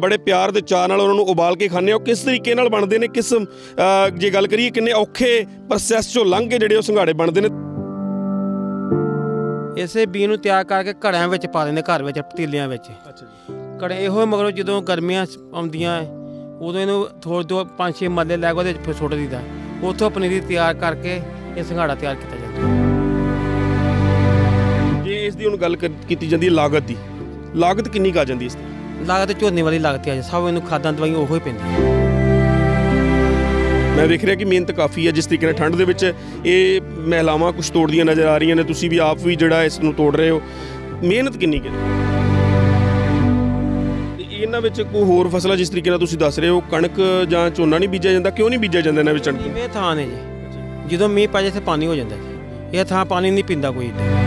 ਬੜੇ ਪਿਆਰ ਦੇ ਚਾਅ ਨਾਲ ਉਹਨਾਂ ਨੂੰ ਉਬਾਲ ਕੇ ਖਾਂਦੇ ਹੋ। ਕਿਸ ਤਰੀਕੇ ਨਾਲ ਬਣਦੇ ਨੇ ਕਿਸ ਜੇ ਗੱਲ ਕਰੀਏ ਕਿੰਨੇ ਔਖੇ ਪ੍ਰੋਸੈਸ ਚੋਂ ਲੰਘ ਕੇ ਜਿਹੜੇ ਉਹ ਸੰਘਾੜੇ ਬਣਦੇ ਨੇ। ਇਸੇ ਬੀ ਨੂੰ ਤਿਆਰ ਕਰਕੇ ਘੜਿਆਂ ਵਿੱਚ ਪਾ ਦਿੰਦੇ ਘਰ ਵਿੱਚ ਪਤੀਲਿਆਂ ਵਿੱਚ। ਅੱਛਾ ਜੀ। ਘੜੇ ਇਹੋ ਮਗਰੋਂ ਜਦੋਂ ਗਰਮੀਆਂ ਆਉਂਦੀਆਂ ਉਦੋਂ ਇਹਨੂੰ ਥੋੜ੍ਹੇ ਦੋ ਪੰਜ ਛੇ ਮੱਲੇ ਲੈ ਕੇ ਉਹਦੇ ਵਿੱਚ ਸੁੱਟ ਦਿੱਤਾ ਉੱਥੋਂ ਪਨੀਰੀ ਤਿਆਰ ਕਰਕੇ ਇਹ ਸੰਘਾੜਾ ਤਿਆਰ ਕੀਤਾ ਜਾਂਦਾ। ਜੇ ਇਸ ਦੀ ਹੁਣ ਗੱਲ ਕੀਤੀ ਜਾਂਦੀ ਹੈ ਲਾਗਤ ਦੀ ਲਾਗਤ ਕਿੰਨੀ ਕੁ ਆ ਜਾਂਦੀ ਇਸ ਦੀ? ਲਾਗਤ ਝੋਨੇ ਵਾਲੀ ਲਾਗਤ ਆ ਜੀ। ਸਭ ਇਹਨੂੰ ਖਾਦਾਂ ਦਵਾਈਆਂ ਉਹੋ ਹੀ ਪੈਂਦੀਆਂ। ਮੈਂ ਵੇਖ ਰਿਹਾ ਕਿ ਮਿਹਨਤ ਕਾਫੀ ਹੈ ਜਿਸ ਤਰੀਕੇ ਨਾਲ ਠੰਡ ਦੇ ਵਿੱਚ ਇਹ ਮਹਿਲਾਵਾਂ ਕੁਝ ਤੋੜਦੀਆਂ ਨਜ਼ਰ ਆ ਰਹੀਆਂ ਨੇ। ਤੁਸੀਂ ਵੀ ਆਪ ਵੀ ਜਿਹੜਾ ਇਸ ਨੂੰ ਤੋੜ ਰਹੇ ਹੋ। ਮਿਹਨਤ ਕਿੰਨੀ ਕੁ ਇਹਨਾਂ ਵਿੱਚ ਕੋਈ ਹੋਰ ਫਸਲਾਂ ਜਿਸ ਤਰੀਕੇ ਨਾਲ ਤੁਸੀਂ ਦੱਸ ਰਹੇ ਹੋ ਕਣਕ ਜਾਂ ਝੋਨਾ ਨਹੀਂ ਬੀਜਿਆ ਜਾਂਦਾ ਕਿਉਂ ਨਹੀਂ ਬੀਜਿਆ ਜਾਂਦਾ ਇਹਨਾਂ ਵਿੱਚ ਕਣਕ? ਨੀਵੇਂ ਥਾਂ ਨੇ ਜੀ। ਜਦੋਂ ਮੀਂਹ ਪੈ ਜਾਏ ਤੇ ਪਾਣੀ ਹੋ ਜਾਂਦਾ ਜੀ। ਇਹ ਥਾਂ ਪਾਣੀ ਨਹੀਂ ਪੀਂਦਾ ਕੋਈ ਇੱਥੇ।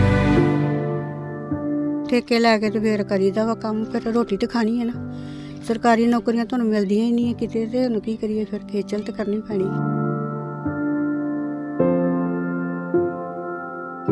ਠੇਕੇ ਲੈ ਕੇ ਤੇ ਫੇਰ ਕਰੀਦਾ ਵਾ ਕੰਮ, ਫਿਰ ਰੋਟੀ ਤੇ ਖਾਣੀ ਹੈ ਨਾ। ਸਰਕਾਰੀ ਨੌਕਰੀਆਂ ਤੁਹਾਨੂੰ ਮਿਲਦੀਆਂ ਹੀ ਨਹੀਂ ਹੈ ਕਿਤੇ ਤੇ ਹੁਣ ਕੀ ਕਰੀਏ, ਫਿਰ ਖੇਚਲ ਤੇ ਕਰਨੀ ਪੈਣੀ।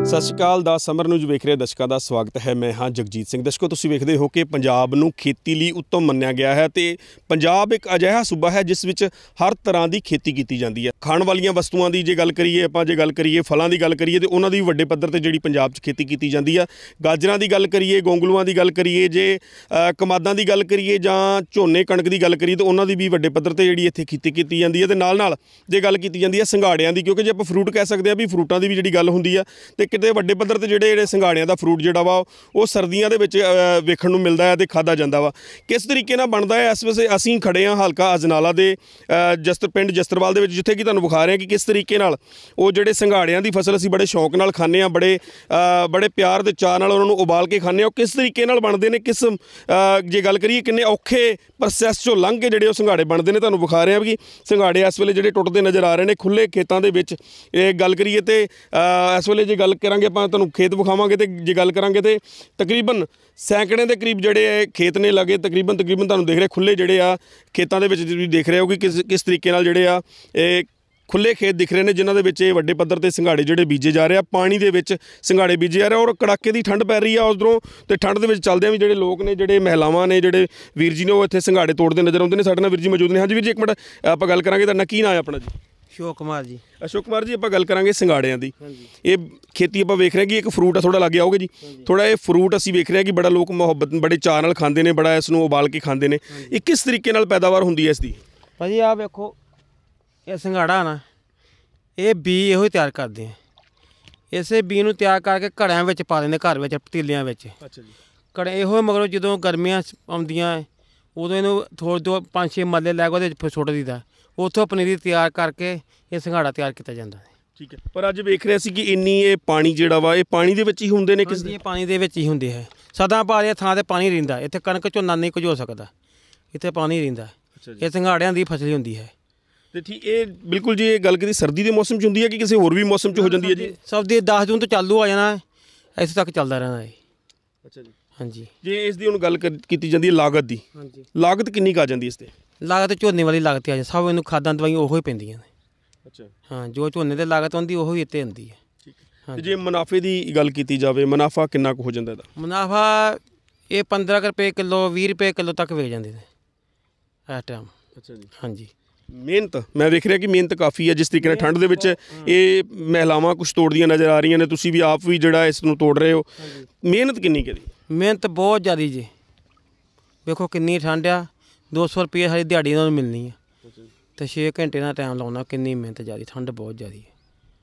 ਸਤਿ ਸ਼੍ਰੀ ਅਕਾਲ, ਦਾ ਸਮਰ ਨਿਊਜ਼ ਵੇਖ ਰਹੇ ਦਰਸ਼ਕਾਂ ਦਾ ਸਵਾਗਤ ਹੈ। ਮੈਂ ਹਾਂ ਜਗਜੀਤ ਸਿੰਘ। ਦਰਸ਼ਕੋ, ਤੁਸੀਂ ਵੇਖਦੇ ਹੋ ਕਿ ਪੰਜਾਬ ਨੂੰ ਖੇਤੀ ਲਈ ਉੱਤਮ ਮੰਨਿਆ ਗਿਆ ਹੈ ਤੇ ਪੰਜਾਬ ਇੱਕ ਅਜਿਹਾ ਸੂਬਾ ਹੈ ਜਿਸ ਵਿੱਚ ਹਰ ਤਰ੍ਹਾਂ ਦੀ ਖੇਤੀ ਕੀਤੀ ਜਾਂਦੀ ਹੈ। ਖਾਣ ਵਾਲੀਆਂ ਵਸਤੂਆਂ ਦੀ ਜੇ ਗੱਲ ਕਰੀਏ, ਆਪਾਂ ਜੇ ਗੱਲ ਕਰੀਏ, ਫਲਾਂ ਦੀ ਗੱਲ ਕਰੀਏ, ਤੇ ਉਹਨਾਂ ਦੀ ਵੀ ਵੱਡੇ ਪੱਧਰ ਤੇ ਜਿਹੜੀ ਪੰਜਾਬ 'ਚ ਖੇਤੀ ਕੀਤੀ ਜਾਂਦੀ ਆ। ਗਾਜਰਾਂ ਦੀ ਗੱਲ ਕਰੀਏ, ਗੋਂਗਲੂਆਂ ਦੀ ਗੱਲ ਕਰੀਏ, ਜੇ ਕਮਾਦਾਂ ਦੀ ਗੱਲ ਕਰੀਏ ਜਾਂ ਝੋਨੇ, ਕਣਕ ਦੀ ਗੱਲ ਕਰੀਏ, ਤੇ ਉਹਨਾਂ ਦੀ ਵੀ ਵੱਡੇ ਪੱਧਰ ਤੇ ਜਿਹੜੀ ਇੱਥੇ ਖੇਤੀ ਕੀਤੀ ਜਾਂਦੀ ਹੈ। ਤੇ ਨਾਲ ਨਾਲ ਜੇ ਗੱਲ ਕੀਤੀ ਜਾਂਦੀ ਹੈ ਸੰਘਾੜਿਆਂ ਦੀ, ਕਿਉਂਕਿ ਜੇ ਆਪਾਂ ਫਰੂਟ ਕਹਿ ਸਕਦੇ ਆ ਵੀ ਫਰੂਟਾਂ ਦੀ ਵੀ ਜਿਹੜੀ ਗੱਲ ਹੁੰਦੀ ਆ, ਤੇ ਕਿਤੇ ਵੱਡੇ ਪੱਧਰ ਤੇ ਜਿਹੜੇ ਜਿਹੜੇ ਸੰਘਾੜਿਆਂ ਦਾ ਫਰੂਟ ਜਿਹੜਾ ਵਾ, ਉਹ ਸਰਦੀਆਂ ਦੇ ਵਿੱਚ ਵੇਖਣ ਨੂੰ ਮਿਲਦਾ ਹੈ ਤੇ ਖਾਦਾ ਜਾਂਦਾ ਵਾ। ਕਿਸ ਤਰੀਕੇ ਨਾਲ ਬਣਦਾ ਹੈ? ਇਸ ਵੇਲੇ ਅਸੀਂ ਖੜੇ ਹਾਂ ਹਲਕਾ ਅਜਨਾਲਾ ਦੇ ਜਸਤਰ ਪਿੰਡ ਜਸਤਰਵਾਲ ਦੇ ਵਿੱਚ, ਜਿੱਥੇ ਕਿ ਤੁਹਾਨੂੰ ਵਿਖਾ ਰਹੇ ਹਾਂ ਕਿ ਕਿਸ ਤਰੀਕੇ ਨਾਲ ਉਹ ਜਿਹੜੇ ਸੰਘਾੜਿਆਂ ਦੀ ਫਸਲ ਅਸੀਂ ਬੜੇ ਸ਼ੌਕ ਨਾਲ ਖਾਂਦੇ ਹਾਂ, ਬੜੇ ਬੜੇ ਪਿਆਰ ਦੇ ਚਾਅ ਨਾਲ ਉਹਨਾਂ ਨੂੰ ਉਬਾਲ ਕੇ ਖਾਂਦੇ ਹਾਂ। ਉਹ ਕਿਸ ਤਰੀਕੇ ਨਾਲ ਬਣਦੇ ਨੇ? ਕਿਸ ਜੇ ਗੱਲ ਕਰੀਏ ਕਿੰਨੇ ਔਖੇ ਪ੍ਰੋਸੈਸ ਚੋਂ ਲੰਘ ਕੇ ਜਿਹੜੇ ਉਹ ਸੰਘਾੜੇ ਬਣਦੇ ਨੇ, ਤੁਹਾਨੂੰ ਵਿਖਾ ਰਹੇ ਹਾਂ ਕਿ ਸੰਘਾੜੇ ਇਸ ਵੇਲੇ ਜਿਹੜੇ ਟੁੱਟਦੇ ਨਜ਼ਰ ਆ ਰਹੇ ਨੇ ਖੁੱਲੇ ਖੇਤਾਂ ਦੇ ਵਿੱਚ। ਇਹ ਗੱਲ ਕਰੀਏ ਤੇ ਇਸ ਵੇਲੇ ਜੇ ਗੱਲ ਕਰਾਂਗੇ, ਆਪਾਂ ਤੁਹਾਨੂੰ ਖੇਤ ਵਿਖਾਵਾਂਗੇ ਤੇ ਜੇ ਗੱਲ ਕਰਾਂਗੇ ਤੇ ਤਕਰੀਬਨ ਸੈਂਕੜੇ ਦੇ ਕਰੀਬ ਜਿਹੜੇ ਇਹ ਖੇਤ ਨੇ ਲੱਗੇ, ਤਕਰੀਬਨ ਤਕਰੀਬਨ ਤੁਹਾਨੂੰ ਦੇਖ ਰਹੇ ਖੁੱਲੇ ਜਿਹੜੇ ਆ ਖੇਤਾਂ ਦੇ ਵਿੱਚ ਤੁਸੀਂ ਦੇਖ ਰਹੇ ਹੋ ਕਿ ਕਿਸ ਕਿਸ ਤਰੀਕੇ ਨਾਲ ਜਿਹੜੇ ਆ ਇਹ ਖੁੱਲੇ ਖੇਤ ਦਿਖ ਰਹੇ ਨੇ, ਜਿਨ੍ਹਾਂ ਦੇ ਵਿੱਚ ਇਹ ਵੱਡੇ ਪੱਧਰ ਤੇ ਸੰਘਾੜੇ ਜਿਹੜੇ ਬੀਜੇ ਜਾ ਰਹੇ ਆ, ਪਾਣੀ ਦੇ ਵਿੱਚ ਸੰਘਾੜੇ ਬੀਜੇ ਜਾ ਰਹੇ ਔਰ ਕੜਾਕੇ ਦੀ ਠੰਡ ਪੈ ਰਹੀ ਆ ਉਧਰੋਂ ਤੇ ਠੰਡ ਦੇ ਵਿੱਚ ਚੱਲਦੇ ਆ ਵੀ ਜਿਹੜੇ ਲੋਕ ਨੇ, ਜਿਹੜੇ ਮਹਿਲਾਵਾਂ ਨੇ, ਜਿਹੜੇ ਵੀਰ ਜੀ ਨੇ ਉਹ ਇੱਥੇ ਸੰਘਾੜੇ ਤੋੜਦੇ ਨਜ਼ਰ ਆਉਂਦੇ ਨੇ। ਸਾਡੇ ਨਾਲ ਵੀਰ ਜੀ ਮੌਜੂਦ ਨੇ। ਹਾਂਜੀ ਵੀਰ ਜੀ, ਇੱਕ ਮਿੰਟ, ਆਪਾਂ ਗੱਲ ਕਰਾਂਗੇ, ਤੁਹਾਡਾ ਕੀ ਨਾਂ ਹੈ ਆਪਣਾ ਜੀ? ਸ਼ੋਕ ਕੁਮਾਰ ਜੀ। ਅਸ਼ੋਕ ਕੁਮਾਰ ਜੀ ਆਪਾਂ ਗੱਲ ਕਰਾਂਗੇ ਸੰਘਾੜਿਆਂ ਦੀ। ਹਾਂਜੀ। ਇਹ ਖੇਤੀ ਆਪਾਂ ਵੇਖ ਰਹੇ ਹਾਂ ਕਿ ਇੱਕ ਫਰੂਟ ਆ ਥੋੜਾ ਲੱਗੇ ਆਓਗੇ ਜੀ। ਥੋੜਾ ਇਹ ਫਰੂਟ ਅਸੀਂ ਵੇਖ ਰਹੇ ਹਾਂ ਕਿ ਬੜਾ ਲੋਕ ਮੁਹੱਬਤ ਬੜੇ ਚਾਅ ਨਾਲ ਖਾਂਦੇ ਨੇ ਬੜਾ ਇਸ ਨੂੰ ਉਬਾਲ ਕੇ ਖਾਂਦੇ ਨੇ। ਇਹ ਕਿਸ ਤਰੀਕੇ ਨਾਲ ਪੈਦਾਵਾਰ ਹੁੰਦੀ ਹੈ ਇਸ ਦੀ? ਭਾਜੀ ਆ ਵੇਖੋ ਇਹ ਸੰਘਾੜਾ ਨਾ ਇਹ ਬੀ ਇਹੋ ਹੀ ਤਿਆਰ ਕਰਦੇ ਆ। ਇਸੇ ਬੀ ਨੂੰ ਤਿਆਰ ਕਰਕੇ ਘੜਿਆਂ ਵਿੱਚ ਪਾ ਦਿੰਦੇ ਘਰ ਵਿੱਚ ਪਤੀਲਿਆਂ ਵਿੱਚ। ਅੱਛਾ ਜੀ। ਘੜੇ ਇਹੋ ਮਗਰੋਂ ਜਦੋਂ ਗਰਮੀਆਂ ਆਉਂਦੀਆਂ ਉਦੋਂ ਇਹਨੂੰ ਥੋੜ੍ਹੇ ਦੋ ਪੰਜ ਛੇ ਮੱਲੇ ਲੈ ਕੇ ਉਹਦੇ ਵਿੱਚ ਫਿਰ ਸੁੱਟ ਦਿੱਤਾ ਉੱਥੋਂ ਪਨੀਰੀ ਤਿਆਰ ਕਰਕੇ ਇਹ ਸੰਘਾੜਾ ਤਿਆਰ ਕੀਤਾ ਜਾਂਦਾ ਹੈ। ਠੀਕ ਹੈ। ਪਰ ਅੱਜ ਵੇਖ ਰਿਹਾ ਸੀ ਕਿ ਇੰਨੀ ਇਹ ਪਾਣੀ ਜਿਹੜਾ ਵਾ ਇਹ ਪਾਣੀ ਦੇ ਵਿੱਚ ਹੀ ਹੁੰਦੇ ਨੇ ਕਿਸ ਇਹ ਪਾਣੀ ਦੇ ਵਿੱਚ ਹੀ ਹੁੰਦੇ ਹੈ। ਸਦਾ ਭਾਰੇ ਥਾਂ ਤੇ ਪਾਣੀ ਰਹਿੰਦਾ ਇੱਥੇ ਕਣਕ ਝੋਨਾ ਨਹੀਂ ਕੁਝ ਹੋ ਸਕਦਾ ਇੱਥੇ ਪਾਣੀ ਰਹਿੰਦਾ ਇਹ ਸੰਘਾੜਿਆਂ ਦੀ ਫਸਲ ਹੁੰਦੀ ਹੈ। ਤੇ ਠੀਕ ਇਹ ਬਿਲਕੁਲ ਜੀ ਇਹ ਗੱਲ ਕੀਤੀ ਸਰਦੀ ਦੇ ਮੌਸਮ 'ਚ ਹੁੰਦੀ ਹੈ ਕਿ ਕਿਸੇ ਹੋਰ ਵੀ ਮੌਸਮ 'ਚ ਹੋ ਜਾਂਦੀ ਹੈ ਜੀ? ਸਭ ਦੀ 10 ਜੂਨ ਤੋਂ ਚਾਲੂ ਹੋ ਜਾਣਾ ਹੈ। ਇੱਥੇ ਤੱਕ ਚੱਲਦਾ ਰਹਿਣਾ ਹੈ। ਅੱਛਾ ਜੀ। ਹਾਂਜੀ। ਜੇ ਇਸ ਦੀ ਹੁਣ ਗੱਲ ਕੀਤੀ ਜਾਂਦੀ ਹੈ ਲਾਗਤ ਦੀ ਹਾਂਜੀ। ਲਾਗਤ ਕਿੰਨੀ ਕੁ ਆ ਜਾਂਦੀ ਇਸ ਤੇ? ਲਾਗਤ ਝੋਨੇ ਵਾਲੀ ਲਾਗਤ ਆ ਜੀ ਸਭ ਇਹਨੂੰ ਖਾਦਾਂ ਦਵਾਈਆਂ ਉਹੋ ਹੀ ਪੈਂਦੀਆਂ ਨੇ। ਅੱਛਾ। ਹਾਂ ਜੋ ਝੋਨੇ ਤੇ ਲਾਗਤ ਹੁੰਦੀ ਉਹੋ ਹੀ ਇੱਥੇ ਹੁੰਦੀ ਹੈ। ਠੀਕ ਹੈ। ਜੇ। ਮੁਨਾਫੇ ਦੀ ਗੱਲ ਕੀਤੀ ਜਾਵੇ ਮੁਨਾਫਾ ਕਿੰਨਾ ਕੁ ਹੋ ਜਾਂਦਾ ਇਹਦਾ? ਮੁਨਾਫਾ ਇਹ 15 ਕੁ ਰੁਪਏ ਕਿਲੋ 20 ਰੁਪਏ ਕਿਲੋ ਤੱਕ ਵੇਚ ਜਾਂਦੇ ਨੇ ਇਸ ਟਾਈਮ ਅੱਛਾ ਜੀ। ਹਾਂਜੀ ਮਿਹਨਤ ਮੈਂ ਵੇਖ ਰਿਹਾ ਕਿ ਮਿਹਨਤ ਕਾਫੀ ਹੈ ਜਿਸ ਤਰੀਕੇ ਨਾਲ ਠੰਡ ਦੇ ਵਿੱਚ ਇਹ ਮਹਿਲਾਵਾਂ ਕੁਝ ਤੋੜਦੀਆਂ ਨਜ਼ਰ ਆ ਰਹੀਆਂ ਨੇ ਤੁਸੀਂ ਵੀ ਆਪ ਵੀ ਜਿਹੜਾ ਇਸ ਨੂੰ ਤੋੜ ਰਹੇ ਹੋ। ਮਿਹਨਤ ਕਿੰਨੀ ਕਰੀ ਮਿਹਨਤ ਬਹੁਤ ਜ਼ਿਆਦੀ ਜੀ। ਵੇਖੋ ਕਿੰਨੀ ਠੰਡ ਆ 200 ਰੁਪਏ ਸਾਡੀ ਦਿਹਾੜੀ ਨਾਲ ਮਿਲਣੀ ਆ। ਤੇ 6 ਘੰਟੇ ਦਾ ਟਾਈਮ ਲਾਉਣਾ ਕਿੰਨੀ ਮਿਹਨਤ ਜ਼ਿਆਦੀ ਠੰਡ ਬਹੁਤ ਜ਼ਿਆਦੀ ਹੈ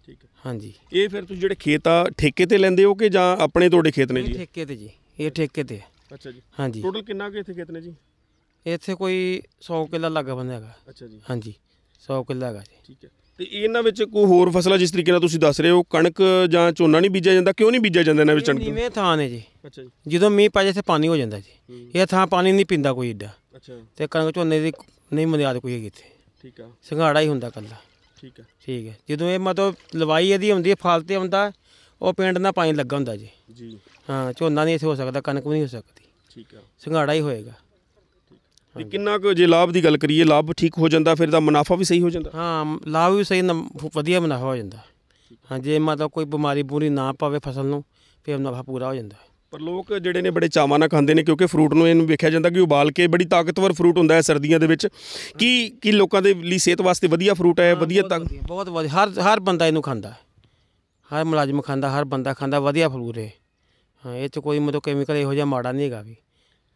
ਠੀਕ ਹੈ ਹਾਂਜੀ। ਇਹ ਫਿਰ ਤੁਸੀਂ ਜਿਹੜੇ ਖੇਤ ਆ ਠੇਕੇ ਤੇ ਲੈਂਦੇ ਹੋ ਕਿ ਜਾਂ ਆਪਣੇ ਤੁਹਾਡੇ ਖੇਤ ਨੇ ਜੀ? ਠੇਕੇ ਤੇ ਜੀ ਇਹ ਠੇਕੇ ਤੇ ਹੈ। ਅੱਛਾ ਜੀ। ਹਾਂਜੀ। ਟੋਟਲ ਕਿੰਨਾ ਕੁ ਇੱਥੇ ਖੇਤ ਨੇ ਜੀ? ਇੱਥੇ ਕੋਈ 100 ਕਿੱਲਾ ਲੱਗਾ ਬੰਦਾ ਹੈਗਾ। ਅੱਛਾ ਜੀ। ਹਾਂਜੀ 100 ਕਿੱਲਾ ਹੈਗਾ ਜੀ। ਠੀਕ ਹੈ। ਤੇ ਇਹਨਾਂ ਵਿੱਚ ਕੋਈ ਹੋਰ ਫਸਲਾਂ ਜਿਸ ਤਰੀਕੇ ਨਾਲ ਤੁਸੀਂ ਦੱਸ ਰਹੇ ਹੋ ਕਣਕ ਜਾਂ ਝੋਨਾ ਨਹੀਂ ਬੀਜਿਆ ਜਾਂਦਾ ਕਿਉਂ ਨਹੀਂ ਬੀਜਿਆ ਜਾਂਦਾ ਇਹਨਾਂ ਵਿੱਚ ਕਣਕ ਨੀਵੇਂ ਥਾਂ ਨੇ ਜੀ। ਅੱਛਾ ਜੀ। ਜਦੋਂ ਮੀਂਹ ਪੈ ਜਾਏ ਤੇ ਪਾਣੀ ਹੋ ਜਾਂਦਾ ਜੀ। ਇਹ ਥਾਂ ਪਾਣੀ ਨਹੀਂ ਪੀਂਦਾ ਕੋਈ ਏਡਾ। ਅੱਛਾ। ਤੇ ਕਣਕ ਝੋਨੇ ਦੀ ਨਹੀਂ ਮਨਿਆਦ ਕੋਈ ਹੈਗੀ ਇੱਥੇ। ਠੀਕ ਆ। ਸੰਘਾੜਾ ਹੀ ਹੁੰਦਾ ਕੱਲਾ ਠੀਕ ਆ। ਠੀਕ ਹੈ ਜਦੋਂ ਇਹ ਮਤਲਬ ਲਵਾਈ ਇਹਦੀ ਹੁੰਦੀ ਹੈ ਫਲ ਤੇ ਹੁੰਦਾ ਉਹ ਪਿੰਡ ਨਾਲ ਪਾਣੀ ਲੱਗਾ ਹੁੰਦਾ ਜੀ। ਜੀ। ਹਾਂ ਝੋਨਾ ਨਹੀਂ ਇੱਥੇ ਹੋ ਸਕਦਾ ਕਣਕ ਵੀ ਨਹੀਂ ਹੋ ਸਕਦੀ। ਠੀਕ ਆ। ਸੰਘਾੜਾ ਹੀ ਹੋਏਗਾ। ਤੇ ਕਿੰਨਾ ਕੁ ਜੇ ਲਾਭ ਦੀ ਗੱਲ ਕਰੀਏ ਲਾਭ ਠੀਕ ਹੋ ਜਾਂਦਾ ਫਿਰ ਦਾ ਮੁਨਾਫਾ ਵੀ ਸਹੀ ਹੋ ਜਾਂਦਾ। ਹਾਂ ਲਾਭ ਵੀ ਸਹੀ ਵਧੀਆ ਮੁਨਾਫਾ ਹੋ ਜਾਂਦਾ। ਹਾਂ ਜੇ ਮਤਲਬ ਕੋਈ ਬਿਮਾਰੀ ਬੂਰੀ ਨਾ ਪਵੇ ਫਸਲ ਨੂੰ ਫਿਰ ਮੁਨਾਫਾ ਪੂਰਾ ਹੋ ਜਾਂਦਾ। ਪਰ ਲੋਕ ਜਿਹੜੇ ਨੇ ਬੜੇ ਚਾਵਾਂ ਨਾਲ ਖਾਂਦੇ ਨੇ ਕਿਉਂਕਿ ਫਰੂਟ ਨੂੰ ਇਹਨੂੰ ਵੇਖਿਆ ਜਾਂਦਾ ਕਿ ਉਬਾਲ ਕੇ ਬੜੀ ਤਾਕਤਵਰ ਫਰੂਟ ਹੁੰਦਾ ਹੈ ਸਰਦੀਆਂ ਦੇ ਵਿੱਚ। ਕੀ ਕੀ ਲੋਕਾਂ ਦੇ ਲਈ ਸਿਹਤ ਵਾਸਤੇ ਵਧੀਆ ਫਰੂਟ ਹੈ ਵਧੀਆ ਤਾਕਤ ਬਹੁਤ ਵਧੀਆ। ਹਰ ਹਰ ਬੰਦਾ ਇਹਨੂੰ ਖਾਂਦਾ। ਹਰ ਮੁਲਾਜ਼ਮ ਖਾਂਦਾ ਹਰ ਬੰਦਾ ਖਾਂਦਾ ਵਧੀਆ ਫਲੂਰ ਹੈ ਹਾਂ ਇਹ ਚ ਕੋਈ ਮਤਲਬ ਕੈਮੀਕਲ ਇਹੋ ਜਿਹਾ ਮਾੜਾ ਨਹੀਂ ਹੈਗਾ ਵੀ।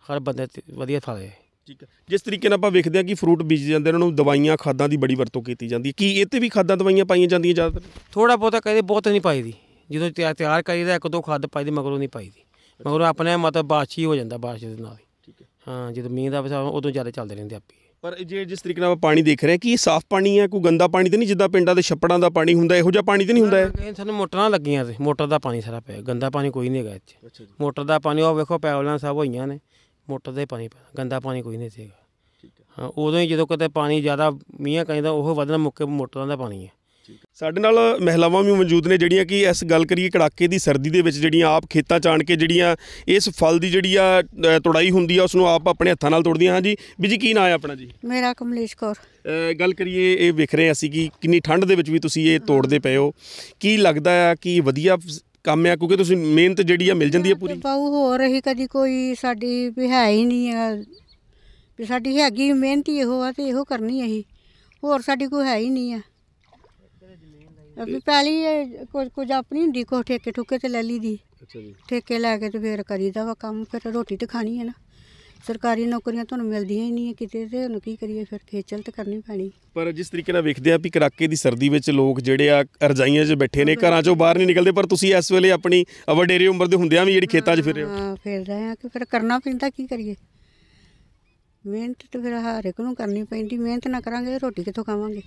ਹਰ ਬੰਦੇ ਤੇ ਵਧੀਆ ਫਲ ਹੈ। ਠੀਕ ਹੈ। ਜਿਸ ਤਰੀਕੇ ਨਾਲ ਆਪਾਂ ਵੇਖਦੇ ਹਾਂ ਕਿ ਫਰੂਟ ਬੀਜ ਜਾਂਦੇ ਉਹਨਾਂ ਨੂੰ ਦਵਾਈਆਂ ਖਾਦਾਂ ਦੀ ਬੜੀ ਵਰਤੋਂ ਕੀਤੀ ਜਾਂਦੀ ਹੈ। ਕੀ ਇਹ ਤੇ ਵੀ ਖਾਦਾਂ ਦਵਾਈਆਂ ਪਾਈਆਂ ਜਾਂਦੀਆਂ ਜ਼ਿਆਦਾਤਰ? ਥੋੜਾ ਬਹੁਤਾ ਕਹਿੰਦੇ ਬਹੁਤ ਨਹੀਂ ਪਾਈਦੀ। ਜਦੋਂ ਤਿਆਰ ਤਿਆਰ ਕਰੀਦਾ ਇੱਕ ਦੋ ਖਾਦ ਪਾਈਦੀ ਮਗਰੋਂ ਨਹੀਂ ਪਾਈਦੀ। ਮਗਰੋਂ ਆਪਣੇ ਮਤਲਬ ਬਾਰਿਸ਼ ਹੀ ਹੋ ਜਾਂਦਾ ਬਾਰਿਸ਼ ਦੇ ਨਾਲ ਹੀ। ਠੀਕ ਹੈ। ਹਾਂ ਜਦੋਂ ਮੀਂਹ ਦਾ ਵਸਾ ਉਦੋਂ ਜ਼ਿਆਦਾ ਚੱਲਦੇ ਰਹਿੰਦੇ ਆਪੇ। ਪਰ ਜੇ ਜਿਸ ਤਰੀਕੇ ਨਾਲ ਆਪਾਂ ਪਾਣੀ ਦੇਖ ਰਹੇ ਹਾਂ ਕਿ ਇਹ ਸਾਫ਼ ਪਾਣੀ ਹੈ ਕੋਈ ਗੰਦਾ ਪਾਣੀ ਤੇ ਨਹੀਂ ਜਿੱਦਾਂ ਪਿੰਡਾਂ ਦੇ ਛੱਪੜਾਂ ਦਾ ਪਾਣੀ ਹੁੰਦਾ ਇਹੋ ਜਿਹਾ ਪਾਣੀ ਤੇ ਨਹੀਂ ਹੁੰਦਾ ਇਹ? ਸਾਨੂੰ ਮੋਟਰਾਂ ਲੱਗੀਆਂ ਤੇ ਮੋਟਰ ਦਾ ਪਾਣੀ ਸਾਰਾ ਪਿਆ ਗੰਦਾ ਪਾਣੀ ਕੋਈ ਨਹੀਂ ਹੈਗਾ ਇੱਥੇ। ਮੋਟਰ ਦਾ ਪਾਣੀ ਉਹ ਵੇਖੋ ਪੈਵਲਾਂ ਸਭ ਹੋਈਆਂ ਨੇ ਮੋਟਰ ਦਾ ਹੀ ਪਾਣੀ ਪਿਆ ਗੰਦਾ ਪਾਣੀ ਕੋਈ ਨਹੀਂ ਸੀਗਾ ਠੀਕ ਹੈ। ਹਾਂ ਉਦੋਂ ਹੀ ਜਦੋਂ ਕਿਤੇ ਪਾਣੀ ਜ਼ਿਆਦਾ ਮੀਂਹ ਕਹਿੰਦਾ ਉਹ ਵਧਣਾ ਮੁੱਕੇ ਮੋਟਰਾਂ ਦਾ ਪਾਣੀ ਹੈ। ਸਾਡੇ ਨਾਲ ਮਹਿਲਾਵਾਂ ਵੀ ਮੌਜੂਦ ਨੇ ਜਿਹੜੀਆਂ ਕਿ ਇਸ ਗੱਲ ਕਰੀਏ ਕੜਾਕੇ ਦੀ ਸਰਦੀ ਦੇ ਵਿੱਚ ਜਿਹੜੀਆਂ ਆਪ ਖੇਤਾਂ ਚ ਆਣ ਕੇ ਜਿਹੜੀਆਂ ਇਸ ਫਲ ਦੀ ਜਿਹੜੀ ਆ ਤੁੜਾਈ ਹੁੰਦੀ ਆ ਉਸ ਨੂੰ ਆਪ ਆਪਣੇ ਹੱਥਾਂ ਨਾਲ ਤੋੜਦੀਆਂ। ਹਾਂ ਜੀ ਵੀ ਜੀ ਕੀ ਨਾਂ ਹੈ ਆਪਣਾ ਜੀ? ਮੇਰਾ ਕਮਲੇਸ਼ ਕੌਰ। ਗੱਲ ਕਰੀਏ ਇਹ ਵੇਖ ਰਹੇ ਹਾਂ ਅਸੀਂ ਕਿ ਕਿੰਨੀ ਠੰਡ ਦੇ ਵਿੱਚ ਵੀ ਤੁਸੀਂ ਇਹ ਤੋੜਦੇ ਪਏ ਹੋ। ਕੀ ਲੱਗਦਾ ਆ ਕਿ ਵਧੀਆ ਕੰਮ ਆ? ਕਿਉਂਕਿ ਤੁਸੀਂ ਮਿਹਨਤ ਜਿਹੜੀ ਆ ਮਿਲ ਜਾਂਦੀ ਹੈ ਪੂਰੀ। ਬਾਊ ਹੋ ਰਹੀ ਕਦੀ ਕੋਈ ਸਾਡੀ ਵੀ ਹੈ ਹੀ ਨਹੀਂ ਆ। ਵੀ ਸਾਡੀ ਹੈਗੀ ਮਿਹਨਤ ਹੀ ਇਹੋ ਆ ਤੇ ਇਹੋ ਕਰਨੀ ਅਸੀਂ। ਹੋਰ ਸਾਡੀ ਕੋਈ ਹੈ ਹੀ ਨਹੀਂ ਆ। ਵੀ ਪਹਿਲੀ ਇਹ ਕੁਝ ਕੁਝ ਆਪਣੀ ਹੁੰਦੀ ਕੋ ਠੇਕੇ ਠੁਕੇ ਤੇ ਲੈ ਲਈ ਦੀ। ਅੱਛਾ ਜੀ। ਠੇਕੇ ਲੈ ਕੇ ਤੇ ਫੇਰ ਕਰੀਦਾ ਵਾ ਕੰਮ ਫਿਰ ਰੋਟੀ ਤੇ ਖਾਣੀ ਹੈ ਨਾ। ਸਰਕਾਰੀ ਨੌਕਰੀਆਂ ਤੁਹਾਨੂੰ ਮਿਲਦੀਆਂ ਹੀ ਨਹੀਂ ਹੈ ਕਿਤੇ ਤੇ ਹੁਣ ਕੀ ਕਰੀਏ ਫਿਰ ਖੇਚਲ ਤੇ ਕਰਨੀ ਪੈਣੀ। ਪਰ ਜਿਸ ਤਰੀਕੇ ਨਾਲ ਵੇਖਦੇ ਆ ਵੀ ਕੜਾਕੇ ਦੀ ਸਰਦੀ ਵਿੱਚ ਲੋਕ ਜਿਹੜੇ ਆ ਰਜਾਈਆਂ 'ਚ ਬੈਠੇ ਨੇ ਘਰਾਂ 'ਚੋਂ ਬਾਹਰ ਨਹੀਂ ਨਿਕਲਦੇ ਪਰ ਤੁਸੀਂ ਇਸ ਵੇਲੇ ਆਪਣੀ ਵਡੇਰੀ ਉਮਰ ਦੇ ਹੁੰਦਿਆਂ ਵੀ ਜਿਹੜੀ ਖੇਤਾਂ 'ਚ ਫਿਰ ਰਹੇ ਹੋ। ਹਾਂ ਫਿਰ ਰਹੇ ਆ ਕਿ ਫਿਰ ਕਰਨਾ ਪੈਂਦਾ ਕੀ ਕਰੀਏ। ਮਿਹਨਤ ਤੇ ਫਿਰ ਹਰ ਇੱਕ ਨੂੰ ਕਰਨੀ ਪੈਂਦੀ ਮਿਹਨਤ ਨਾ ਕਰਾਂਗੇ ਰੋਟੀ ਕਿੱਥੋਂ ਖਾਵਾਂਗੇ?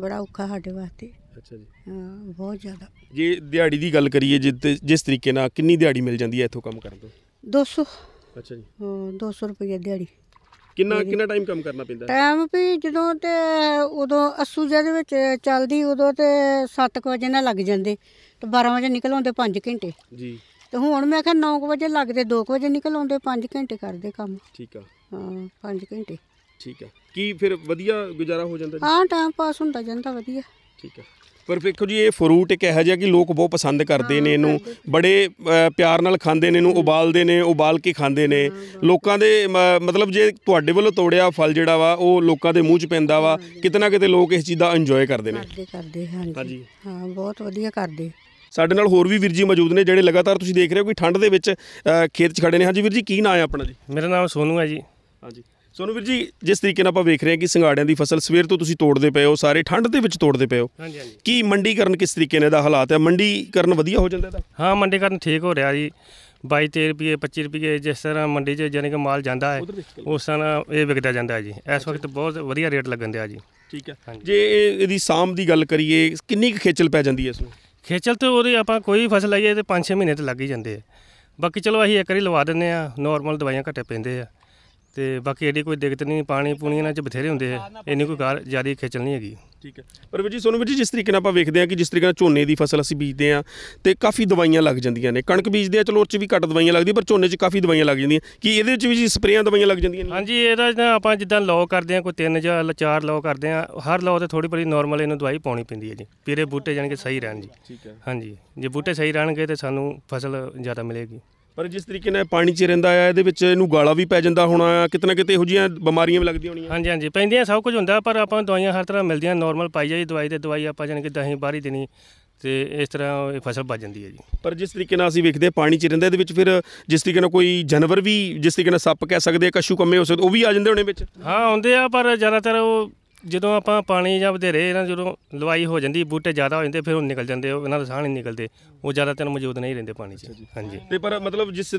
ਬੜਾ ਔਖਾ ਸਾਡੇ ਵਾਸਤੇ। ਅੱਛਾ ਜੀ। ਹਾਂ ਬਹੁਤ ਜ਼ਿਆਦਾ। ਜੇ ਦਿਹਾੜੀ ਦੀ ਗੱਲ ਕਰੀਏ ਜਿ- ਜਿਸ ਤਰੀਕੇ ਨਾਲ ਕਿੰਨੀ ਦਿਹਾੜੀ ਮਿਲ ਜਾਂਦੀ ਹੈ ਇੱਥੋਂ ਕੰਮ ਕਰਨ ਤੋਂ? 200 ਅੱਛਾ ਜੀ। ਹਾਂ 200 ਰੁਪਏ ਦਿਹਾੜੀ। ਕਿੰਨਾ ਕਿੰਨਾ ਟਾਈਮ ਕੰਮ ਕਰਨਾ ਪੈਂਦਾ? ਹੈ? ਟਾਈਮ ਵੀ ਜਦੋਂ ਤੇ ਉਦੋਂ ਅੱਸੂ ਜਿਹਦੇ ਵਿੱਚ ਚੱਲਦੀ ਉਦੋਂ ਤੇ 7 ਵਜੇ ਨਾਲ ਲੱਗ ਜਾਂਦੇ ਤੇ 12 ਵਜੇ ਨਿਕਲ ਆਉਂਦੇ 5 ਘੰਟੇ। ਜੀ। ਤੇ ਹੁਣ ਮੈਂ ਕਿਹਾ 9 ਵਜੇ ਲੱਗਦੇ 2 ਵਜੇ ਨਿਕਲ ਆਉਂਦੇ 5 ਘੰਟੇ ਕਰਦੇ ਕੰਮ। ਠੀਕ ਆ। ਹਾਂ 5 ਘੰਟੇ। ਠੀਕ ਆ। ਕੀ ਫਿਰ ਵਧੀਆ ਗੁਜ਼ਾਰਾ ਹੋ ਜਾਂਦਾ ਜੀ? ਹਾਂ ਟਾਈਮ ਪਾਸ ਹੁੰਦਾ ਜਾਂਦਾ ਵਧੀਆ। ਠੀਕ ਆ ਪਰ ਵੇਖੋ ਜੀ ਇਹ ਫਰੂਟ ਇੱਕ ਇਹੋ ਜਿਹਾ ਕਿ ਲੋਕ ਬਹੁਤ ਪਸੰਦ ਕਰਦੇ ਨੇ ਇਹਨੂੰ। ਬੜੇ ਅ, ਪਿਆਰ ਨਾਲ ਖਾਂਦੇ ਨੇ ਇਹਨੂੰ ਉਬਾਲਦੇ ਨੇ ਉਬਾਲ ਕੇ ਖਾਂਦੇ ਨੇ। ਲੋਕਾਂ ਦੇ ਮ- ਮਤਲਬ ਜੇ ਤੁਹਾਡੇ ਵੱਲੋਂ ਤੋੜਿਆ ਫਲ ਜਿਹੜਾ ਵਾ ਉਹ ਲੋਕਾਂ ਦੇ ਮੂੰਹ 'ਚ ਪੈਂਦਾ ਵਾ। ਕਿਤੇ ਨਾ ਕਿਤੇ ਲੋਕ ਇਸ ਚੀਜ਼ ਦਾ ਇੰਜੋਏ ਕਰਦੇ ਨੇ। ਕਰਦੇ ਕਰਦੇ ਹਾਂਜੀ। ਹਾਂਜੀ। ਹਾਂ ਬਹੁਤ ਵਧੀਆ ਕਰਦੇ। ਸਾਡੇ ਨਾਲ ਹੋਰ ਵੀ ਵੀਰ ਜੀ ਮੌਜੂਦ ਨੇ ਜਿਹੜੇ ਲਗਾਤਾਰ ਤੁਸੀਂ ਦੇਖ ਰਹੇ ਹੋ ਕਿ ਠੰਡ ਦੇ ਵਿੱਚ ਅ, ਖੇਤ 'ਚ ਖੜੇ ਨੇ। ਹਾਂਜੀ ਵੀਰ ਜੀ ਕੀ ਨਾਂ ਹੈ ਆਪਣਾ ਜੀ? ਮੇਰਾ ਨਾਮ ਸੋਨੂ ਹੈ ਜੀ। ਹਾਂਜੀ। ਸੋਨੂੰ ਵੀਰ ਜੀ ਜਿਸ ਤਰੀਕੇ ਨਾਲ ਆਪਾਂ ਵੇਖ ਰਹੇ ਹਾਂ ਕਿ ਸਿੰਗਾੜਿਆਂ ਦੀ ਫਸਲ ਸਵੇਰ ਤੋਂ ਤੁਸੀਂ ਤੋੜਦੇ ਪਏ ਹੋ ਸਾਰੇ ਠੰਡ ਦੇ ਵਿੱਚ ਤੋੜਦੇ ਪਏ ਹੋ। ਹਾਂਜੀ ਹਾਂਜੀ। ਕੀ ਮੰਡੀਕਰਨ ਕਿਸ ਤਰੀਕੇ ਨਾਲ ਦਾ ਹਾਲਾਤ ਹੈ? ਮੰਡੀਕਰਨ ਵਧੀਆ ਹੋ ਜਾਂਦਾ ਇਹਦਾ? ਹਾਂ ਮੰਡੀਕਰਨ ਠੀਕ ਹੋ ਰਿਹਾ ਜੀ। 22 23 ਰੁਪਏ 25 ਰੁਪਏ ਜਿਸ ਤਰ੍ਹਾਂ ਮੰਡੀ 'ਚ ਜਾਨੀ ਕਿ ਮਾਲ ਜਾਂਦਾ ਹੈ ਉਸ ਤਰ੍ਹਾਂ ਇਹ ਵਿਕਦਾ ਜਾਂਦਾ ਹੈ ਜੀ। ਇਸ ਵਕਤ ਬਹੁਤ ਵਧੀਆ ਰੇਟ ਲੱਗਣ ਦਿਆ ਜੀ। ਠੀਕ ਹੈ। ਜੇ ਇਹ- ਇਹਦੀ ਸਾਮ ਦੀ ਗੱਲ ਕਰੀਏ ਕਿੰਨੀ ਕੁ ਖੇਚਲ ਪੈ ਜਾਂਦੀ ਹੈ ਇਸ ਨੂੰ? ਖੇਚਲ ਤੇ ਉਹਦੇ ਆਪਾਂ ਕੋਈ ਫਸਲ ਲਾਈਏ ਤੇ 5-6 ਮਹੀਨੇ ਤੇ ਲੱਗ ਹੀ ਜਾਂਦੇ ਆ। ਬਾਕੀ ਚਲੋ ਅਸੀਂ ਇੱਕ ਵਾਰੀ ਲਵਾ ਦਿੰਦੇ ਆ ਨਾਰਮਲ ਦਵਾਈਆਂ ਘੱਟੇ ਪੈਂਦੇ ਆ। ਤੇ ਬਾਕੀ ਐਡੀ ਕੋਈ ਦਿੱਕਤ ਨਹੀਂ ਪਾਣੀ ਪੂਣੀ ਇਹਨਾਂ 'ਚ ਬਥੇਰੇ ਹੁੰਦੇ ਆ। ਇੰਨੀ ਕੋਈ ਗੱਲ ਜ਼ਿਆਦਾ ਖੇਚਲ ਨਹੀਂ ਹੈਗੀ। ਠੀਕ ਹੈ। ਪਰ ਵੀਰ ਜੀ ਸੋਨੂੰ ਵੀਰ ਜੀ ਜਿਸ ਤਰੀਕੇ ਨਾਲ ਆਪਾਂ ਵੇਖਦੇ ਹਾਂ ਕਿ ਜਿਸ ਤਰੀਕੇ ਨਾਲ ਝੋਨੇ ਦੀ ਫਸਲ ਅਸੀਂ ਬੀਜਦੇ ਹਾਂ ਤੇ ਕਾਫੀ ਦਵਾਈਆਂ ਲੱਗ ਜਾਂਦੀਆਂ ਨੇ। ਕਣਕ ਬੀਜਦੇ ਆ ਚਲੋ ਉਹ 'ਚ ਵੀ ਘੱਟ ਦਵਾਈਆਂ ਲੱਗਦੀਆਂ ਪਰ ਝੋਨੇ 'ਚ ਕਾਫੀ ਦਵਾਈਆਂ ਲੱਗ ਜਾਂਦੀਆਂ। ਕੀ ਇਹਦੇ 'ਚ ਵੀ ਜੀ ਸਪਰੇਆਂ ਦਵਾਈਆਂ ਲੱਗ ਜਾਂਦੀਆਂ ਨੇ? ਹਾਂਜੀ ਇਹਦਾ ਨਾ ਆਪਾਂ ਜਿੱਦਾਂ ਲੋ ਕਰਦੇ ਆ ਕੋਈ ਤਿੰਨ ਜਾਂ ਚਾਰ ਲੋ ਕਰਦੇ ਆ ਹਰ ਲੋ ਤੇ ਥੋੜੀ ਬੜੀ ਨਾਰਮਲ ਇਹਨੂੰ ਦਵਾਈ ਪਾਉਣੀ ਪੈਂਦੀ ਹੈ ਜੀ। ਪੀਰੇ ਬੂਟੇ ਜਾਣੀ ਕਿ ਸਹੀ ਰਹਿਣ ਜੀ। ਠੀਕ ਹੈ। ਹਾਂਜੀ ਜੇ ਬੂਟੇ ਸਹੀ ਰਹਿਣਗੇ ਤੇ ਸਾਨੂੰ ਫਸਲ ਜ਼ਿਆਦਾ ਮਿਲੇਗੀ। ਪਰ ਜਿਸ ਤਰੀਕੇ ਨਾਲ ਇਹ ਪਾਣੀ 'ਚ ਰਹਿੰਦਾ ਆ ਇਹਦੇ ਵਿੱਚ ਇਹਨੂੰ ਗਾਲਾ ਵੀ ਪੈ ਜਾਂਦਾ ਹੋਣਾ ਆ ਕਿਤੇ ਨਾ ਕਿਤੇ ਇਹੋ ਜਿਹੀਆਂ ਬਿਮਾਰੀਆਂ ਵੀ ਲੱਗਦੀਆਂ ਹੋਣੀਆਂ। ਹਾਂਜੀ ਹਾਂਜੀ। ਪੈਂਦੀਆਂ ਸਭ ਕੁਝ ਹੁੰਦਾ ਪਰ ਆਪਾਂ ਨੂੰ ਦਵਾਈਆਂ ਹਰ ਤਰ੍ਹਾਂ ਮਿਲਦੀਆਂ ਨਾਰਮਲ ਪਾਈ ਜਾਈ ਦਵਾਈ ਤੇ ਦਵਾਈ ਆਪਾਂ ਜਾਣੀ ਕਿ ਦਹੀਂ ਬਾਹਰੀ ਦੇਣੀ ਤੇ ਇਸ ਤਰ੍ਹਾਂ ਇਹ ਫਸਲ ਬਚ ਜਾਂਦੀ ਹੈ ਜੀ। ਪਰ ਜਿਸ ਤਰੀਕੇ ਨਾਲ ਅਸੀਂ ਵੇਖਦੇ ਪਾਣੀ 'ਚ ਰਹਿੰਦਾ ਇਹਦੇ ਵਿੱਚ ਫਿਰ ਜਿਸ ਤਰੀਕੇ ਨਾਲ ਕੋਈ ਜਾਨਵਰ ਵੀ ਜਿਸ ਤਰੀਕੇ ਨਾਲ ਸੱਪ ਕਹਿ ਸਕਦੇ ਆ ਕਸ਼ੂ ਕੰਮੇ ਹੋ ਸਕਦੇ ਉਹ ਵੀ ਆ ਜਾਂਦੇ ਹੋਣੇ ਵਿੱਚ? ਹਾਂ ਆਉਂਦੇ ਆ ਪਰ ਜ਼ਿਆਦਾਤਰ ਉਹ ਜਦੋਂ ਆਪਾਂ ਪਾਣੀ ਜਾਂ ਵਧੇਰੇ ਇਹਨਾਂ ਜਦੋਂ ਲਵਾਈ ਹੋ ਜਾਂਦੀ ਬੂਟੇ ਜ਼ਿਆਦਾ ਹੋ ਜਾਂਦੇ ਫਿਰ ਉਹ ਨਿਕਲ ਜਾਂਦੇ ਉਹ ਇਹਨਾਂ ਦਾ ਸਾਹ ਨਹੀਂ ਨਿਕਲਦੇ। ਉਹ ਜ਼ਿਆਦਾਤਰ ਮੌਜੂਦ ਨਹੀਂ ਰਹਿੰਦੇ ਪਾਣੀ 'ਚ। ਹਾਂਜੀ। ਤੇ ਪਰ ਮਤਲਬ ਜਿਸ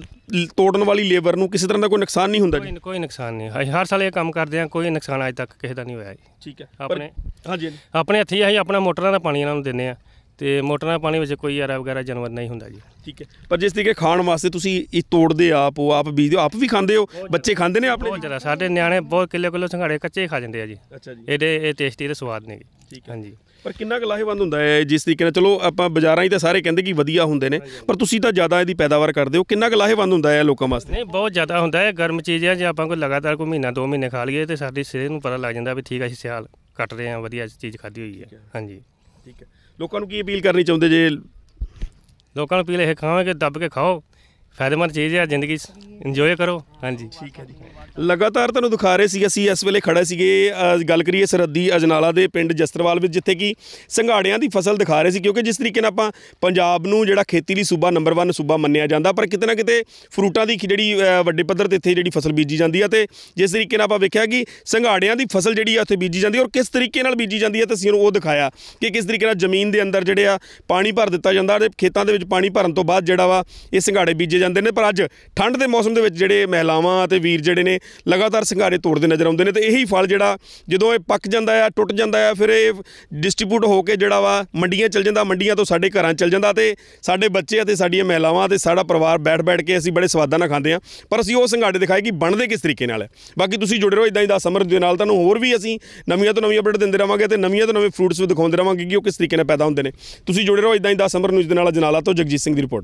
ਤੋੜਨ ਵਾਲੀ ਲੇਬਰ ਨੂੰ ਕਿਸੇ ਤਰ੍ਹਾਂ ਦਾ ਕੋਈ ਨੁਕਸਾਨ ਨਹੀਂ ਹੁੰਦਾ ਜੀ? ਕੋਈ ਨੁਕਸਾਨ ਨਹੀਂ। ਅਸੀਂ ਹਰ ਸਾਲ ਇਹ ਕੰਮ ਕਰਦੇ ਆ ਕੋਈ ਨੁਕਸਾਨ ਅੱਜ ਤੱਕ ਕਿਸੇ ਦਾ ਨਹੀਂ ਹੋਇਆ ਜੀ। ਠੀਕ ਹੈ। ਆਪਣੇ ਹਾਂਜੀ ਆਪਣੇ ਹੱਥੀਂ ਅਸੀਂ ਆਪਣਾ ਮੋਟਰਾਂ ਦਾ ਪਾਣੀ ਇਹਨਾਂ ਨੂੰ ਦਿੰਦੇ ਆ ਤੇ ਮੋਟਰਾਂ ਦਾ ਪਾਣੀ ਵਿੱਚ ਕੋਈ ਯਾਰਾ ਵਗੈਰਾ ਜਾਨਵਰ ਨਹੀਂ ਹੁੰਦਾ ਜੀ। ਠੀਕ ਹੈ। ਪਰ ਜਿਸ ਤਰੀਕੇ ਖਾਣ ਵਾਸਤੇ ਤੁਸੀਂ ਇਹ ਤੋੜਦੇ ਆਪ ਹੋ ਆਪ ਬੀਜਦੇ ਹੋ ਆਪ ਵੀ ਖਾਂਦੇ ਹੋ? ਬੱਚੇ ਖਾਂਦੇ ਨੇ ਆਪਣੇ ਬਹੁਤ ਜ਼ਿਆਦਾ। ਸਾਡੇ ਨਿਆਣੇ ਬਹੁਤ ਕਿੱਲੇ ਕਿਲੋ ਸੰਘਾੜੇ ਕੱਚੇ ਹੀ ਖਾ ਜਾਂਦੇ ਆ ਜੀ। ਅੱਛਾ ਜੀ। ਇਹਦੇ ਇਹ ਟੇਸਟੀ ਤੇ ਸਵਾਦ ਨੇ ਠੀਕ ਹੈ। ਹਾਂਜੀ। ਪਰ ਕਿੰਨਾ ਕੁ ਲਾਹੇਵੰਦ ਹੁੰਦਾ ਹੈ ਜਿਸ ਤਰੀਕੇ ਨਾਲ ਚਲੋ ਆਪਾਂ ਬਾਜ਼ਾਰਾਂ 'ਚ ਤਾਂ ਸਾਰੇ ਕਹਿੰਦੇ ਕਿ ਵਧੀਆ ਹੁੰਦੇ ਨੇ ਪਰ ਤੁਸੀਂ ਤਾਂ ਜ਼ਿਆਦਾ ਇਹਦੀ ਪੈਦਾਵਾਰ ਕਰਦੇ ਹੋ। ਕਿੰਨਾ ਕੁ ਲਾਹੇਵੰਦ ਹੁੰਦਾ ਹੈ ਲੋਕਾਂ ਵਾਸਤੇ? ਨਹੀਂ ਬਹੁਤ ਜ਼ਿਆਦਾ ਹੁੰਦਾ ਹੈ। ਗਰਮ ਚੀਜ਼ ਹੈ ਜੇ ਆਪਾਂ ਕੋਈ ਲਗਾਤਾਰ ਕੋਈ ਮਹੀਨਾ ਦੋ ਮਹੀਨੇ ਖਾ ਲਈਏ ਤੇ ਸਾਡੀ ਸਿਹਤ ਨੂੰ ਪਤਾ ਲੱਗ ਜਾਂਦਾ ਵੀ ਠੀਕ ਹੈ ਅਸੀਂ ਸਿਆਲ ਕੱਟ ਰਹੇ ਹਾਂ ਵਧੀਆ ਚੀਜ਼ ਖਾਧੀ ਹੋਈ ਹੈ। ਹਾਂਜੀ। ਠੀਕ ਹੈ। ਲੋਕਾਂ ਨੂੰ ਕੀ ਅਪੀਲ ਕਰਨੀ ਚਾਹੁੰਦੇ ਜੇ? ਲੋਕਾਂ ਨੂੰ ਅਪੀਲ ਇਹ ਖਾਵਾਂਗੇ, ਦੱਬ ਕੇ ਖਾਓ, ਫਾਇਦੇਮੰਦ ਚੀਜ਼ ਹੈ ਜ਼ਿੰਦਗੀ ਇੰਜੋਏ ਕਰੋ। ਹਾਂਜੀ। ਠੀਕ ਹੈ ਜੀ। ਲਗਾਤਾਰ ਤੁਹਾਨੂੰ ਦਿਖਾ ਰਹੇ ਸੀ ਅਸੀਂ ਇਸ ਵੇਲੇ ਖੜੇ ਸੀਗੇ ਅ, ਗੱਲ ਕਰੀਏ ਸਰਹੱਦੀ ਅਜਨਾਲਾ ਦੇ ਪਿੰਡ ਜਸਤਰਵਾਲ ਵਿੱਚ ਜਿੱਥੇ ਕਿ ਸੰਘਾੜਿਆਂ ਦੀ ਫਸਲ ਦਿਖਾ ਰਹੇ ਸੀ ਕਿਉਂਕਿ ਜਿਸ ਤਰੀਕੇ ਨਾਲ ਆਪਾਂ ਪੰਜਾਬ ਨੂੰ ਜਿਹੜਾ ਖੇਤੀ ਲਈ ਸੂਬਾ ਨੰਬਰ 1 ਸੂਬਾ ਮੰਨਿਆ ਜਾਂਦਾ ਪਰ ਕਿਤੇ ਨਾ ਕਿਤੇ ਫਰੂਟਾਂ ਦੀ ਜਿਹੜੀ ਅ, ਵੱਡੇ ਪੱਧਰ ਤੇ ਇੱਥੇ ਜਿਹੜੀ ਫਸਲ ਬੀਜੀ ਜਾਂਦੀ ਹੈ ਤੇ ਜਿਸ ਤਰੀਕੇ ਨਾਲ ਆਪਾਂ ਵੇਖਿਆ ਕਿ ਸੰਘਾੜਿਆਂ ਦੀ ਫਸਲ ਜਿਹੜੀ ਆ ਉੱਥੇ ਬੀਜੀ ਜਾਂਦੀ ਹੈ ਔਰ ਕਿਸ ਤਰੀਕੇ ਨਾਲ ਬੀਜੀ ਜਾਂਦੀ ਹੈ ਤੇ ਅਸੀਂ ਉਹਨੂੰ ਉਹ ਦਿਖਾਇਆ ਕਿ ਕਿਸ ਤਰੀਕੇ ਨਾਲ ਜ਼ਮੀਨ ਦੇ ਅੰਦਰ ਜਿਹੜੇ ਆ ਪਾਣੀ ਭਰ ਦਿੱਤਾ ਜਾਂਦਾ ਤੇ ਖੇਤਾਂ ਦੇ ਵਿੱਚ ਪਾਣੀ ਭਰਨ ਤੋਂ ਬਾਅਦ ਜਿਹੜਾ ਵਾ ਇਹ ਸੰਘਾੜੇ ਬੀਜੇ ਜਾਂਦੇ ਨੇ ਪਰ ਅੱਜ ਠੰਡ ਦੇ ਮੌਸਮ ਦੇ ਵਿੱਚ ਜਿਹੜੇ ਮਹਿਲਾਵਾਂ ਅਤੇ ਵੀਰ ਜਿਹੜੇ ਨੇ ਲਗਾਤਾਰ ਸੰਘਾਰੇ ਤੋੜਦੇ ਨਜ਼ਰ ਆਉਂਦੇ ਨੇ ਤੇ ਇਹੀ ਫਲ ਜਿਹੜਾ ਜਦੋਂ ਇਹ ਪੱਕ ਜਾਂਦਾ ਆ, ਟੁੱਟ ਜਾਂਦਾ ਆ, ਫਿਰ ਇਹ ਡਿਸਟ੍ਰੀਬਿਊਟ ਹੋ ਕੇ ਜਿਹੜਾ ਵਾ ਮੰਡੀਆਂ ਚਲ ਜਾਂਦਾ, ਮੰਡੀਆਂ ਤੋਂ ਸਾਡੇ ਘਰਾਂ 'ਚ ਚਲ ਜਾਂਦਾ ਤੇ ਸਾਡੇ ਬੱਚੇ ਅਤੇ ਸਾਡੀਆਂ ਮਹਿਲਾਵਾਂ ਅਤੇ ਸਾਡਾ ਪਰਿਵਾਰ ਬੈਠ ਬੈਠ ਕੇ ਅਸੀਂ ਬੜੇ ਸਵਾਦਾਂ ਨਾਲ ਖਾਂਦੇ ਆ। ਪਰ ਅਸੀਂ ਉਹ ਸੰਘਾੜੇ ਦਿਖਾਏ ਕਿ ਬਣਦੇ ਕਿਸ ਤਰੀਕੇ ਨਾਲ। ਹੈ ਬਾਕੀ ਤੁਸੀਂ ਜੁੜੇ ਰਹੋ ਇਦਾਂ ਹੀ ਦਾ ਸਮਰ ਦੇ ਨਾਲ, ਤੁਹਾਨੂੰ ਹੋਰ ਵੀ ਅਸੀਂ ਨਵੀਆਂ ਤੋਂ ਨਵੀਆਂ ਅਪਡੇਟ ਦਿੰਦੇ ਰਵਾਂਗੇ ਤੇ ਨਵੀਆਂ ਤੋਂ ਨਵੇਂ ਫਰੂਟਸ ਵੀ ਦਿਖਾਉਂਦੇ ਰਵਾਂਗੇ ਕਿ ਉਹ ਕਿਸ ਤਰੀਕੇ ਨਾਲ ਪੈਦਾ ਹੁੰਦੇ ਨੇ। ਤੁਸੀਂ ਜੁੜੇ ਰਹੋ ਇਦਾਂ ਹੀ ਦਾ ਸਮਰ ਨਿਊਜ਼ ਦੇ ਨਾਲ ਜਨਾਲਾ ਤੋਂ ਜਗਜੀਤ ਸਿੰਘ ਦੀ ਰਿਪੋਰਟ।